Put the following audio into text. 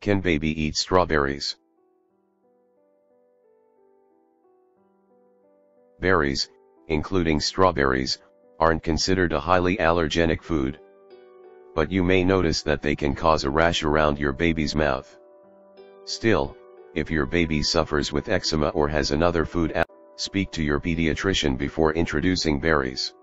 Can baby eat strawberries? Berries, including strawberries, aren't considered a highly allergenic food. But you may notice that they can cause a rash around your baby's mouth. Still, if your baby suffers with eczema or has another food speak to your pediatrician before introducing berries.